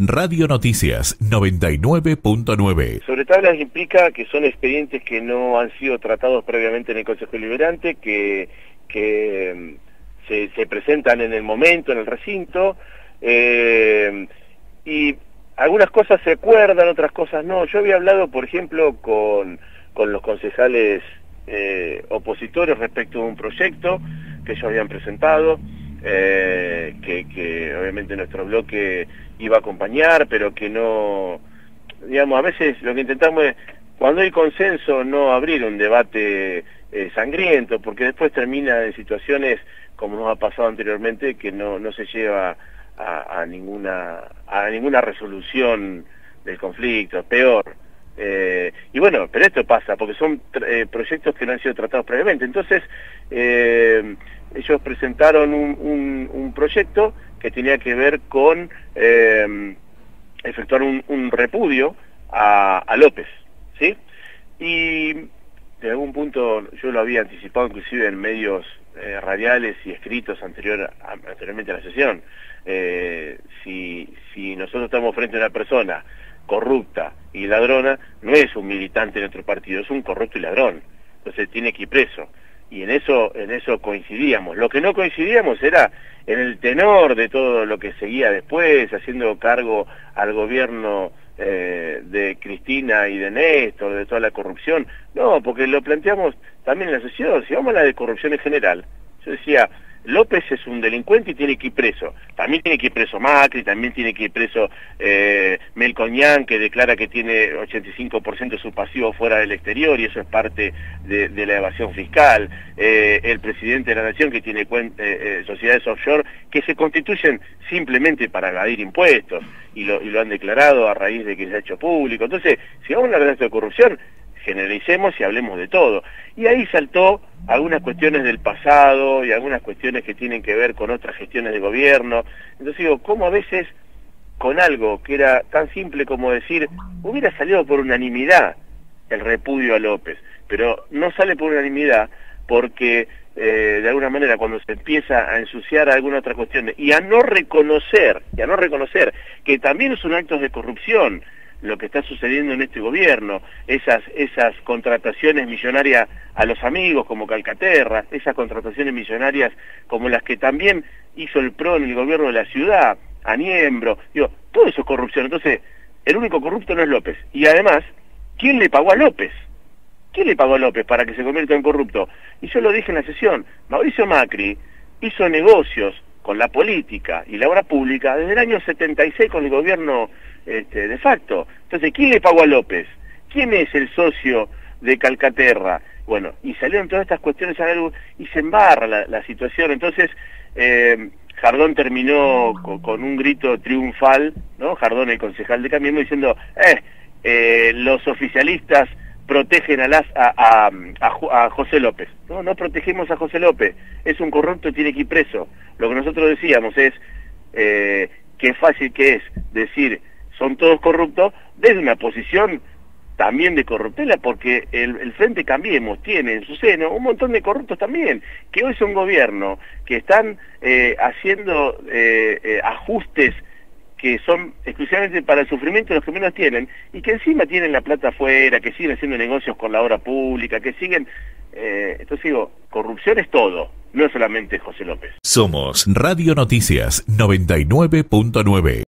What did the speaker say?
Radio Noticias 99.9. Sobre tablas implica que son expedientes que no han sido tratados previamente en el Consejo Deliberante, que, que mm, se, presentan en el momento, en el recinto, eh, y algunas cosas se acuerdan, otras cosas no. Yo había hablado, por ejemplo, con, con los concejales eh, opositores respecto a un proyecto que ellos habían presentado, eh, que, obviamente nuestro bloque iba a acompañar, pero que no, digamos, a veces lo que intentamos es, cuando hay consenso, no abrir un debate eh, sangriento, porque después termina en situaciones, como nos ha pasado anteriormente, que no, no se lleva a, ninguna, a ninguna resolución del conflicto, peor. Eh, y bueno, pero esto pasa, porque son proyectos que no han sido tratados previamente. Entonces, ellos presentaron un, un proyecto que tenía que ver con eh, efectuar un, repudio a, López, ¿sí? Y de algún punto yo lo había anticipado inclusive en medios eh, radiales y escritos anterior, anteriormente a la sesión. Eh, si, si nosotros estamos frente a una persona corrupta y ladrona, no es un militante de nuestro partido, es un corrupto y ladrón. Entonces tiene que ir preso y en eso, en eso coincidíamos. Lo que no coincidíamos era en el tenor de todo lo que seguía después, haciendo cargo al gobierno eh, de Cristina y de Néstor, de toda la corrupción. No, porque lo planteamos también en la sociedad, si vamos a la de corrupción en general, yo decía, López es un delincuente y tiene que ir preso. También tiene que ir preso Macri, también tiene que ir preso eh, Melcoñán, que declara que tiene 85% de su pasivo fuera del exterior y eso es parte de, la evasión fiscal. Eh, el presidente de la Nación, que tiene eh, eh, sociedades offshore que se constituyen simplemente para evadir impuestos y lo, han declarado a raíz de que se ha hecho público. Entonces, si vamos a hablar de corrupción, generalicemos y hablemos de todo. Y ahí saltó algunas cuestiones del pasado y algunas cuestiones que tienen que ver con otras gestiones de gobierno. Entonces digo, ¿cómo a veces con algo que era tan simple como decir, hubiera salido por unanimidad el repudio a López, pero no sale por unanimidad porque eh, de alguna manera cuando se empieza a ensuciar alguna otra cuestión y a no reconocer, y a no reconocer que también son actos de corrupción, lo que está sucediendo en este gobierno, esas, esas contrataciones millonarias a los amigos como Calcaterra, esas contrataciones millonarias como las que también hizo el PRO en el gobierno de la ciudad, a Niembro, digo, todo eso es corrupción. Entonces, el único corrupto no es López. Y además, ¿quién le pagó a López? ¿Quién le pagó a López para que se convierta en corrupto? Y yo lo dije en la sesión, Mauricio Macri hizo negocios con la política y la obra pública desde el año 76 con el gobierno este, de facto. Entonces, ¿quién le pagó a López? ¿Quién es el socio de Calcaterra? Bueno, y salieron todas estas cuestiones a luz y se embarra la, situación. Entonces, eh, Jardón terminó con, un grito triunfal, ¿no? Jardón, el concejal de Camino, diciendo, eh, eh, los oficialistas protegen a, las, a, José López. No, no protegemos a José López. Es un corrupto y tiene que ir preso. Lo que nosotros decíamos es eh, qué fácil que es decir son todos corruptos desde una posición también de corruptela, porque el, Frente Cambiemos tiene en su seno un montón de corruptos también, que hoy son gobierno, que están eh, haciendo eh, ajustes que son exclusivamente para el sufrimiento de los que menos tienen, y que encima tienen la plata afuera, que siguen haciendo negocios con la obra pública, que siguen... entonces digo, corrupción es todo, no solamente José López. Somos Radio Noticias 99.9.